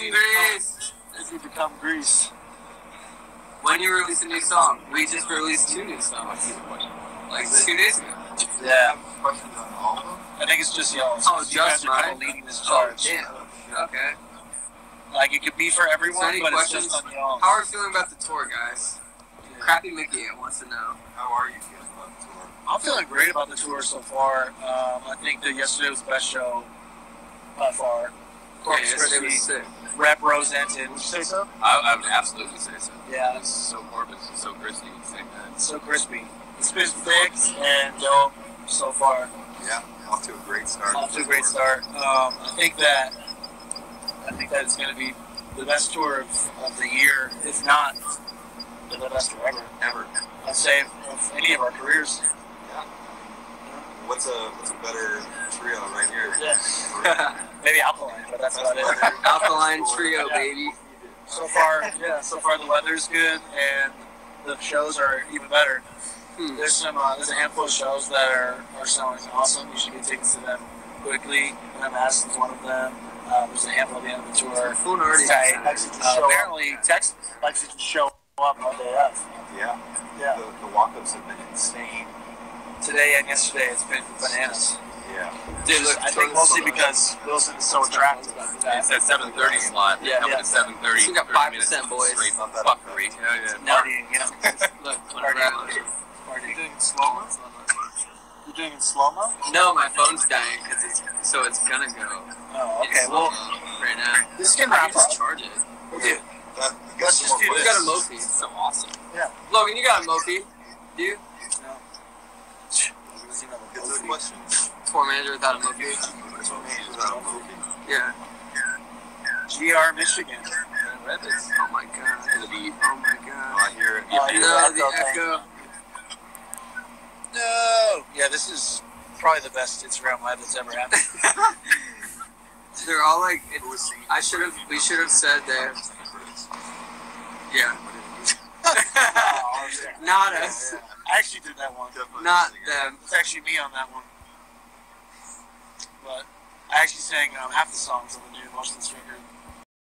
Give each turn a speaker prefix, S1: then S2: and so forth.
S1: Become Grease.
S2: As you become Grease.
S1: When you release a new song, we just released two new songs. Like two days ago.
S2: Yeah.
S3: Questions on all of them?
S2: I think it's just y'all.
S1: Oh,
S2: you guys
S1: just
S2: are kind of leading this
S1: Oh,
S2: charge.
S1: damn. Okay.
S2: Like it could be for everyone, but
S1: questions?
S2: it's just on y'all.
S1: How are you feeling about the tour, guys? Crappy Mickey wants to know.
S3: How are you feeling about the tour?
S2: I'm feeling great about the tour so far. Um, I think that yesterday was the best show by far. Corpus
S1: Yeah, yesterday
S2: Christi,
S1: was sick.
S2: Rep Rose Would you say so?
S4: I, I would absolutely say so.
S2: Yeah,
S4: It's so Corpus and so say that.
S2: so crispy. It's been thick and dope so far.
S3: Yeah, off to a great start.
S2: Off to a great start. Um, I think that I think that it's going to be the best tour of, of the year, if not the best tour ever.
S3: Ever.
S2: I'd say of any of our careers. Yeah.
S3: What's a what's a better trio right here?
S2: Yeah. Maybe Alkaline, but that's about it.
S1: Alkaline Trio, baby.
S2: So far, yeah. So far, the weather's good and the shows are even better.
S1: Hmm.
S2: There's some, uh, there's a handful of shows that are, are selling awesome. You should get tickets to them quickly. MS is one of them. Uh, there's a handful at the end of the tour.
S1: Phone already.
S2: Tight.
S1: Uh,
S2: show apparently, Texas likes to just show up on day of.
S3: Yeah.
S2: Yeah.
S3: The, the walk-ups have been insane.
S2: Today and yesterday, it's been bananas.
S3: Yeah.
S1: Dude, look,
S2: I think mostly because Wilson is so attractive.
S4: It's that 7:30 slot.
S1: Yeah.
S4: Coming
S2: Yeah.
S4: at 7:30.
S1: We got
S4: 30 minutes
S1: 5% boys.
S4: Straight fuckery. Yeah, yeah.
S2: Partying, you know.
S1: Look,
S2: Partying.
S1: whatever.
S2: Partying. doing in slow mo? You're doing in slow mo?
S1: No, my phone's dying because it's so it's gonna go.
S2: Oh, okay. Well,
S1: right now.
S2: this can
S1: I
S2: wrap
S1: can just
S2: up.
S1: charge it.
S2: Dude,
S3: That,
S2: Let's just do
S1: We got a Mophie. It's so awesome.
S2: Yeah.
S1: Logan, you got a Mophie. Do you?
S2: No.
S3: Get those questions.
S1: Tour manager without a Mophie.
S3: This one is a movie.
S1: Yeah.
S2: GR Michigan.
S1: Rapids. Oh my god.
S4: The beat.
S1: Oh my
S3: Oh,
S1: god.
S3: I hear it.
S2: Oh,
S1: No, the echo.
S2: No. Yeah, this is probably the best Instagram live that's ever happened.
S1: They're all like. It,
S3: Who was singing?
S1: I should have. We should have said that. Yeah.
S2: Oh,
S1: Not us.
S2: I actually did that one.
S3: Definitely
S1: Not them.
S2: It's actually me on that one. Sang um, half the songs on the new Motion Stringer